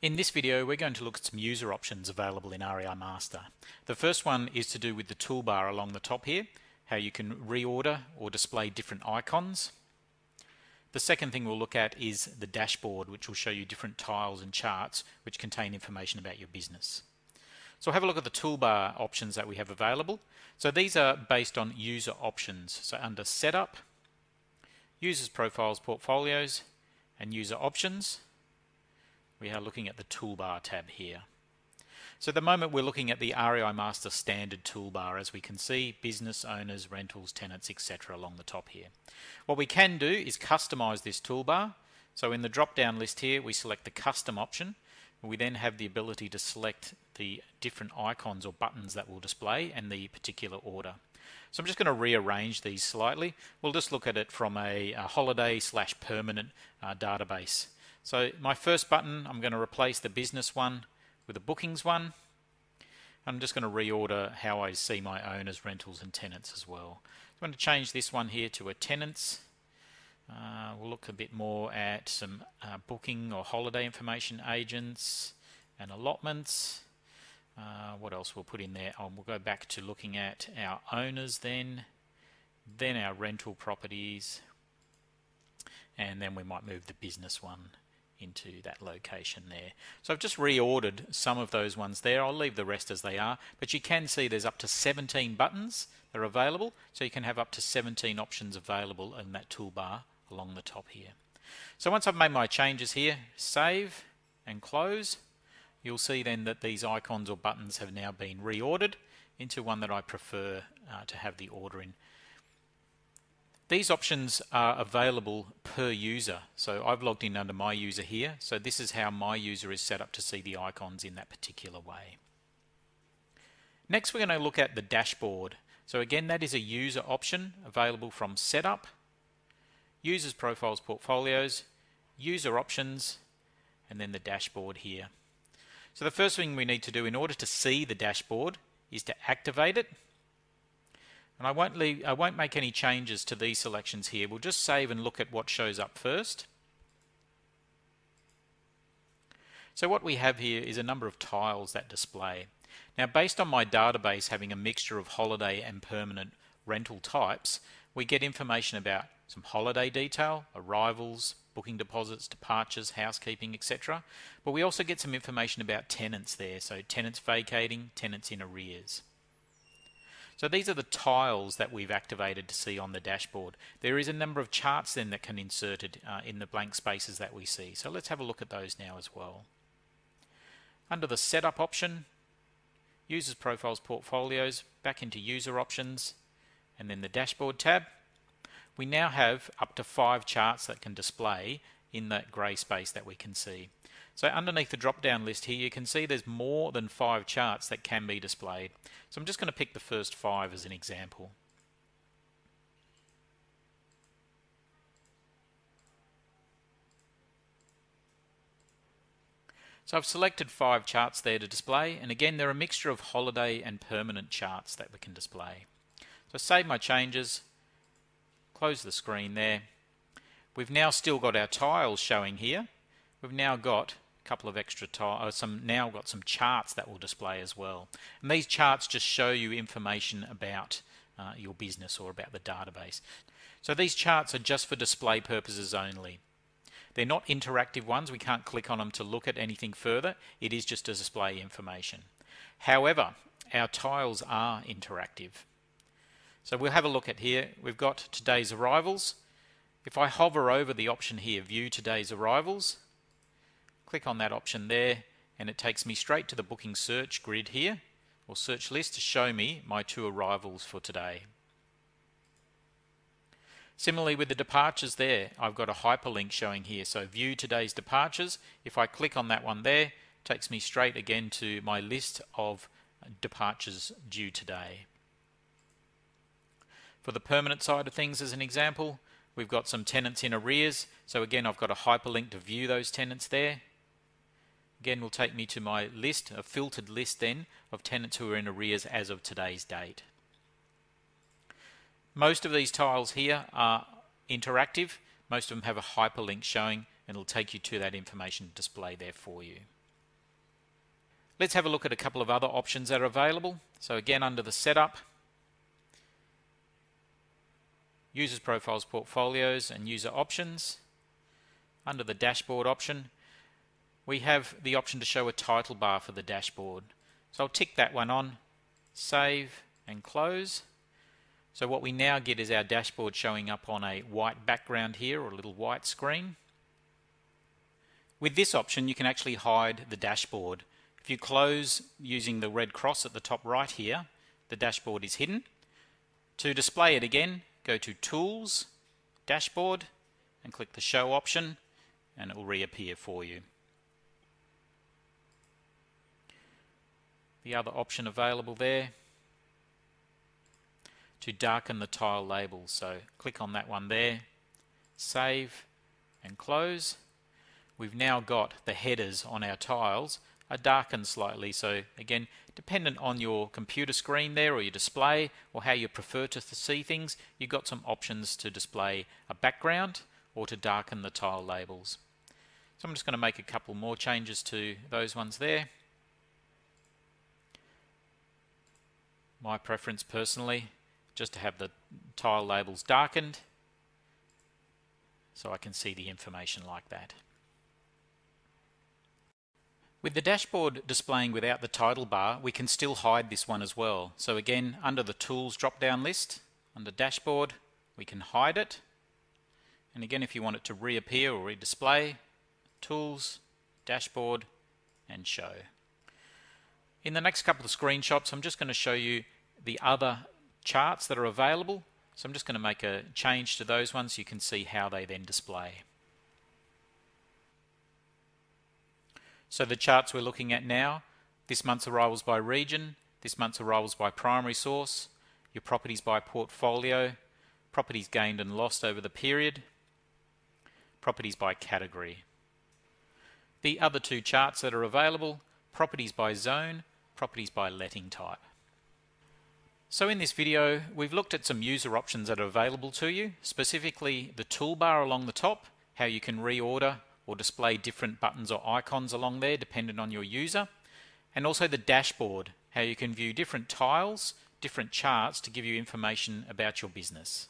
In this video we're going to look at some user options available in REI Master. The first one is to do with the toolbar along the top here, how you can reorder or display different icons. The second thing we'll look at is the dashboard which will show you different tiles and charts which contain information about your business. So have a look at the toolbar options that we have available. So these are based on user options. So under setup, users profiles portfolios and user options we are looking at the toolbar tab here. So at the moment we're looking at the REI Master standard toolbar as we can see business owners, rentals, tenants etc along the top here. What we can do is customize this toolbar. So in the drop down list here we select the custom option. We then have the ability to select the different icons or buttons that will display and the particular order. So I'm just going to rearrange these slightly. We'll just look at it from a, a holiday slash permanent uh, database. So my first button, I'm going to replace the business one with a bookings one. I'm just going to reorder how I see my owners, rentals and tenants as well. I'm going to change this one here to a tenants. Uh, we'll look a bit more at some uh, booking or holiday information agents and allotments. Uh, what else we'll put in there? Oh, we'll go back to looking at our owners then, then our rental properties, and then we might move the business one into that location there. So I've just reordered some of those ones there. I'll leave the rest as they are, but you can see there's up to 17 buttons that are available, so you can have up to 17 options available in that toolbar along the top here. So once I've made my changes here, save and close, you'll see then that these icons or buttons have now been reordered into one that I prefer uh, to have the order in. These options are available per user. So I've logged in under my user here. So this is how my user is set up to see the icons in that particular way. Next we're going to look at the dashboard. So again that is a user option available from setup, users profiles portfolios, user options and then the dashboard here. So the first thing we need to do in order to see the dashboard is to activate it and I won't, leave, I won't make any changes to these selections here. We'll just save and look at what shows up first. So what we have here is a number of tiles that display. Now based on my database having a mixture of holiday and permanent rental types, we get information about some holiday detail, arrivals, booking deposits, departures, housekeeping, etc. But we also get some information about tenants there, so tenants vacating, tenants in arrears. So these are the tiles that we've activated to see on the dashboard. There is a number of charts then that can inserted uh, in the blank spaces that we see. So let's have a look at those now as well. Under the setup option, users profiles portfolios, back into user options, and then the dashboard tab, we now have up to five charts that can display in that grey space that we can see. So underneath the drop down list here you can see there's more than five charts that can be displayed. So I'm just going to pick the first five as an example. So I've selected five charts there to display and again they're a mixture of holiday and permanent charts that we can display. So save my changes, close the screen there. We've now still got our tiles showing here. We've now got couple of extra uh, some now got some charts that will display as well. And these charts just show you information about uh, your business or about the database. So these charts are just for display purposes only. They're not interactive ones. We can't click on them to look at anything further. It is just to display information. However, our tiles are interactive. So we'll have a look at here. We've got today's arrivals. If I hover over the option here, view today's arrivals, Click on that option there and it takes me straight to the booking search grid here or search list to show me my two arrivals for today. Similarly with the departures there, I've got a hyperlink showing here. So view today's departures. If I click on that one there, takes me straight again to my list of departures due today. For the permanent side of things as an example, we've got some tenants in arrears. So again, I've got a hyperlink to view those tenants there. Again, will take me to my list, a filtered list then, of tenants who are in arrears as of today's date. Most of these tiles here are interactive. Most of them have a hyperlink showing and it'll take you to that information display there for you. Let's have a look at a couple of other options that are available. So again, under the setup, users profiles, portfolios and user options, under the dashboard option, we have the option to show a title bar for the dashboard. So I'll tick that one on, save and close. So what we now get is our dashboard showing up on a white background here or a little white screen. With this option you can actually hide the dashboard. If you close using the red cross at the top right here, the dashboard is hidden. To display it again, go to Tools, Dashboard, and click the Show option, and it will reappear for you. The other option available there to darken the tile labels. So click on that one there, save and close. We've now got the headers on our tiles are darkened slightly. So again, dependent on your computer screen there or your display or how you prefer to see things, you've got some options to display a background or to darken the tile labels. So I'm just going to make a couple more changes to those ones there. My preference personally just to have the tile labels darkened so I can see the information like that. With the dashboard displaying without the title bar, we can still hide this one as well. So again, under the Tools drop-down list, under Dashboard, we can hide it. And again, if you want it to reappear or redisplay, Tools, Dashboard, and Show. In the next couple of screenshots, I'm just going to show you the other charts that are available. So I'm just going to make a change to those ones you can see how they then display. So the charts we're looking at now, this month's arrivals by region, this month's arrivals by primary source, your properties by portfolio, properties gained and lost over the period, properties by category. The other two charts that are available, properties by zone, properties by letting type. So in this video, we've looked at some user options that are available to you, specifically the toolbar along the top, how you can reorder or display different buttons or icons along there depending on your user, and also the dashboard, how you can view different tiles, different charts to give you information about your business.